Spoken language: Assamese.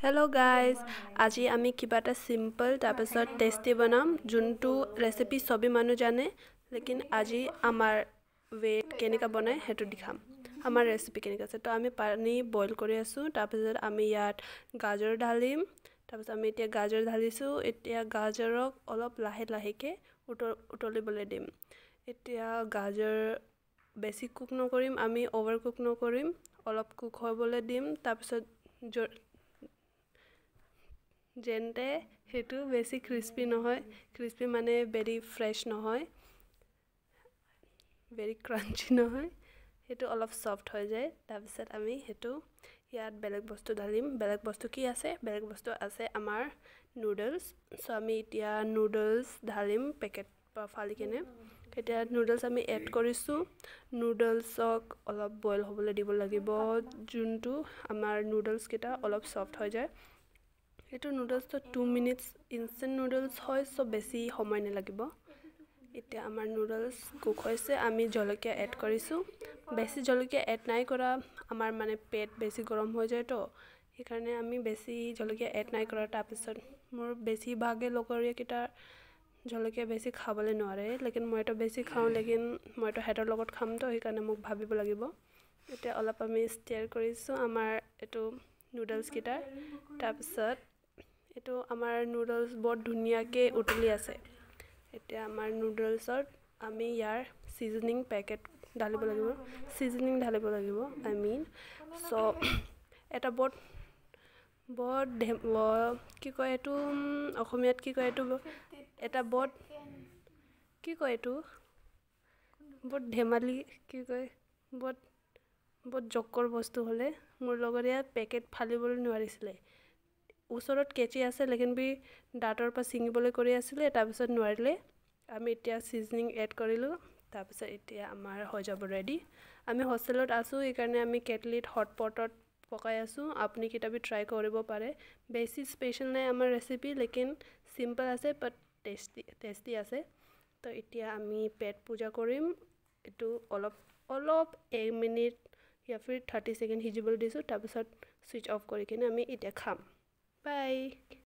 হেল্ল' গাইজ আজি আমি কিবা এটা চিম্পল তাৰপিছত টেষ্টি বনাম যোনটো ৰেচিপি চবেই মানুহ জানে লেকিন আজি আমাৰ ৱেট কেনেকুৱা বনায় সেইটো দেখাম আমাৰ ৰেচিপি কেনেকুৱা আছে তো আমি পানী বইল কৰি আছোঁ তাৰপিছত আমি ইয়াত গাজৰ ঢালিম তাৰপিছত আমি এতিয়া গাজৰ ঢালিছোঁ এতিয়া গাজৰক অলপ লাহে লাহেকৈ উত উতলিবলৈ দিম এতিয়া গাজৰ বেছি কুক নকৰিম আমি অ'ভাৰ কুক নকৰিম অলপ কুক হ'বলৈ দিম তাৰপিছত যেনতে সেইটো বেছি ক্ৰিস্পি নহয়। ক্ৰিস্পি মানে ভেৰি ফ্ৰেছ নহয়। ভেৰি ক্ৰাঞ্চি নহয়। সেইটো অলপ চফ্ট হৈ যায়। তাৰপিছত আমি সেইটো ইয়াত বেলেগ বস্তু ঢালিম। বেলেগ বস্তু কি আছে? বেলেগ বস্তু আছে আমাৰ নুডলছ চ' আমি এতিয়া নুডলছ ঢালিম পেকেট পৰা ফালি কিনে। এতিয়া নুডলছ আমি এড কৰিছোঁ। নুডলছক অলপ বইল হ'বলৈ দিব লাগিব। যোনটো আমাৰ নুডলছকেইটা অলপ চফ্ট হৈ যায়। এইটো নুডলছটো টু মিনিটছ ইনষ্টেণ্ট নুডলছ হয় চ' বেছি সময় নালাগিব। এতিয়া আমাৰ নুডলছ কুক হৈছে আমি জলকীয়া এড কৰিছোঁ। বেছি জলকীয়া এড নাই কৰা আমাৰ মানে পেট বেছি গৰম হৈ যায়তো সেইকাৰণে আমি বেছি জলকীয়া এড নাই কৰা। তাৰপিছত মোৰ বেছিভাগে লগৰীয়াকেইটাৰ জলকীয়া বেছি খাবলৈ নোৱাৰে লেকিন মইতো বেছি খাওঁ লেকিন মইতো সিহঁতৰ লগত খামতো সেইকাৰণে মোক ভাবিব লাগিব। এতিয়া অলপ আমি ষ্টেয়াৰ কৰিছোঁ আমাৰ এইটো নুডলছকেইটাৰ তাৰপিছত এইটো আমাৰ নুডলছ বৰ ধুনীয়াকৈ উতলি আছে। এতিয়া আমাৰ নুডলছত আমি ইয়াৰ ছিজনিং পেকেট ঢালিব লাগিব। ছিজনিং ঢালিব লাগিব আই মিন চ' এটা বৰ বৰ কি কয় এইটো অসমীয়াত কি কয় এইটো এটা বৰ কি কয় এইটো? বৰ ধেমালি কি কয়? বৰ বৰ জকৰ বস্তু হ'লে মোৰ লগত ইয়াত পেকেট ফালিবলৈ নোৱাৰিছিলে। ওচৰত কেঁচি আছে লেকিন বি দাঁতৰ পৰা ছিঙিবলৈ কৰি আছিলে তাৰপিছত নোৱাৰিলে। আমি এতিয়া ছিজনিং এড কৰিলোঁ তাৰপিছত এতিয়া আমাৰ হৈ যাব ৰেডি আমি হোষ্টেলত আছোঁ সেইকাৰণে আমি কেটলিত হটপটত পকাই আছোঁ। আপুনি কেতিয়াবা ট্ৰাই কৰিব পাৰে। বেছি স্পেচিয়েল নাই আমাৰ ৰেচিপি লেকিন চিম্পল আছে বাট টেষ্টি টেষ্টি আছে। তো এতিয়া আমি পেট পূজা কৰিম। এইটো অলপ অলপ এক মিনিট ইয়া ফিৰ থাৰ্টি ছেকেণ্ড সিজিবলৈ দিছোঁ তাৰপিছত ছুইচ অফ কৰি কিনে আমি এতিয়া খাম। Bye.